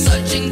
searching